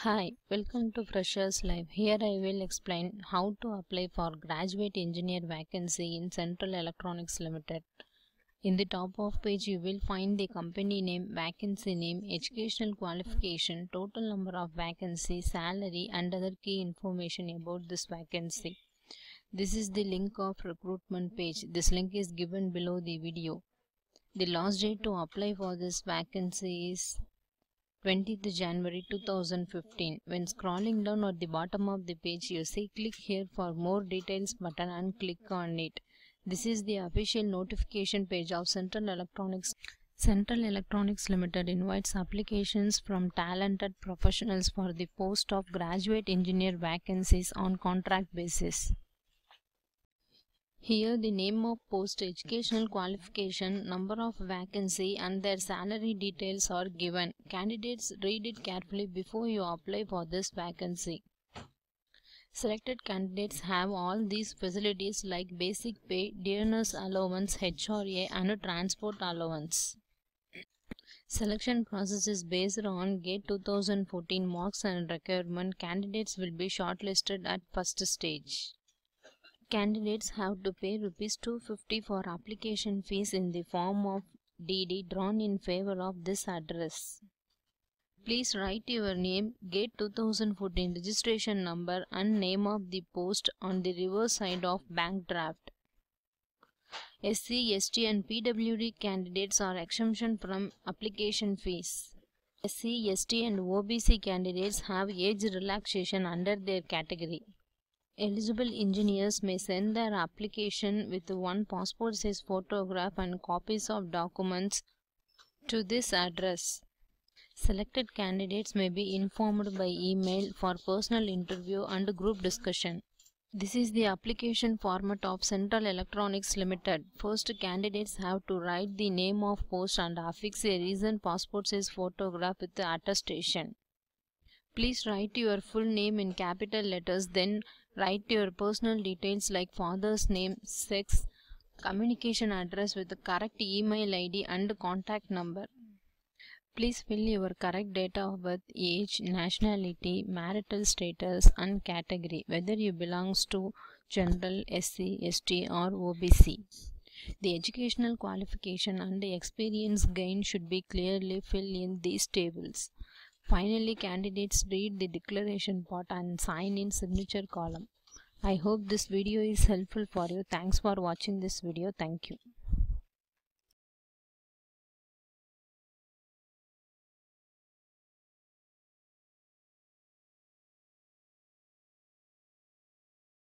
Hi, welcome to Freshers Live. Here I will explain how to apply for graduate engineer vacancy in Central Electronics Limited. In the top of page you will find the company name, vacancy name, educational qualification, total number of vacancy, salary and other key information about this vacancy. This is the link of recruitment page. This link is given below the video. The last date to apply for this vacancy is 20th January 2015. When scrolling down at the bottom of the page, you see click here for more details button and click on it. This is the official notification page of Central Electronics. Central Electronics Limited invites applications from talented professionals for the post of graduate engineer vacancies on contract basis. Here the name of post, educational qualification, number of vacancy and their salary details are given. Candidates read it carefully before you apply for this vacancy. Selected candidates have all these facilities like basic pay, dearness allowance, HRA and transport allowance. Selection process is based on GATE 2014 marks and requirement. Candidates will be shortlisted at first stage. Candidates have to pay rupees 250 for application fees in the form of DD drawn in favor of this address. Please write your name, GATE 2014 registration number and name of the post on the reverse side of bank draft. SC, ST and PWD candidates are exemption from application fees. SC, ST and OBC candidates have age relaxation under their category. Eligible engineers may send their application with one passport size photograph and copies of documents to this address. Selected candidates may be informed by email for personal interview and group discussion. This is the application format of Central Electronics Limited. First, candidates have to write the name of post and affix a recent passport size photograph with the attestation. Please write your full name in capital letters, then Write your personal details like father's name, sex, communication address with the correct email ID and contact number. Please fill your correct date of birth, age, nationality, marital status and category, whether you belongs to general, SC, ST or OBC. The educational qualification and the experience gained should be clearly filled in these tables. Finally, candidates read the declaration part and sign in signature column. I hope this video is helpful for you. Thanks for watching this video. Thank you.